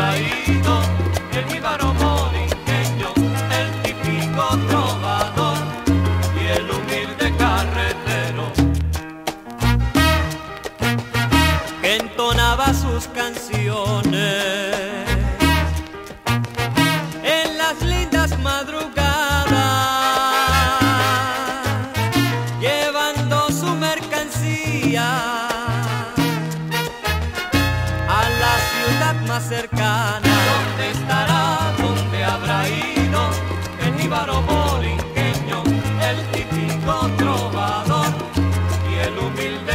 traído el jíbaro morinqueño, el típico trovador y el humilde carretero. Que entonaba sus canciones en las lindas madrugadas. cercana. ¿Dónde estará? ¿Dónde habrá ido? El íbaro borinqueño, el típico trovador y el humilde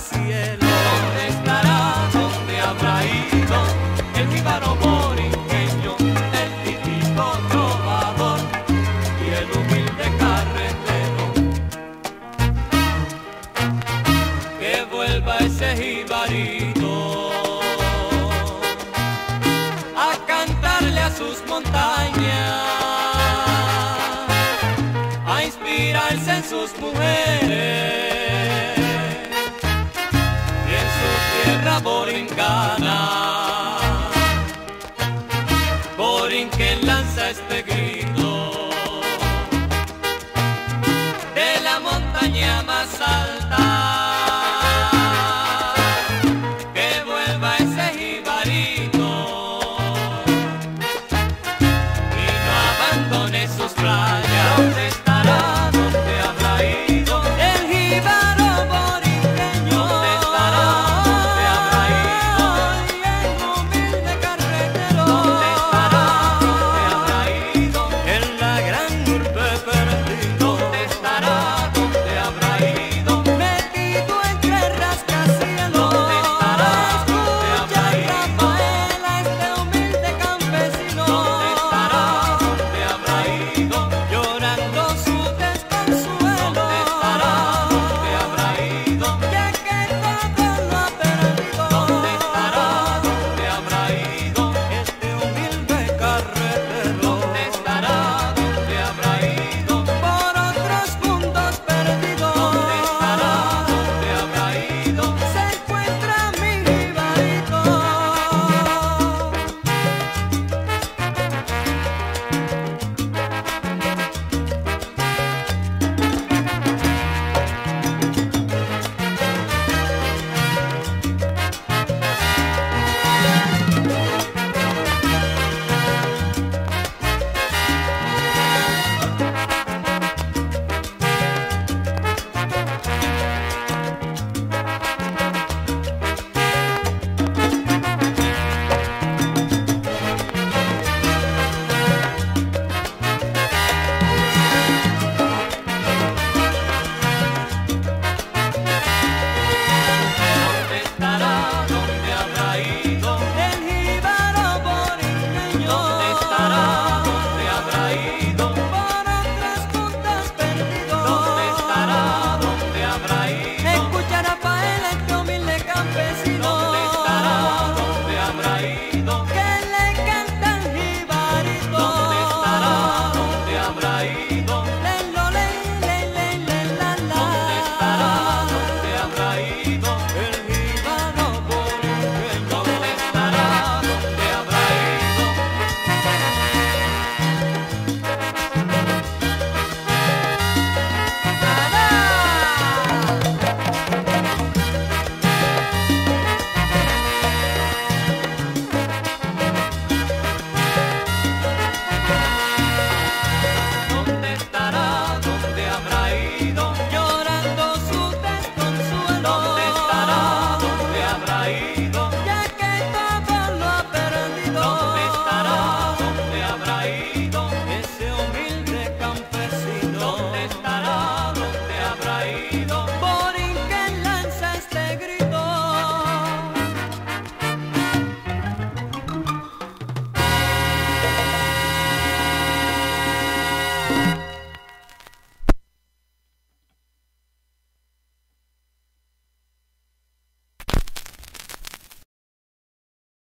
cielo? ¿Dónde estará? ¿Dónde habrá ido? El jíbaro morinqueño, el típico trovador y el humilde carretero. Que vuelva ese jibarito a cantarle a sus montañas, a inspirarse en sus mujeres. tierra borincana. Borinque lanza este grito de la montaña más alta.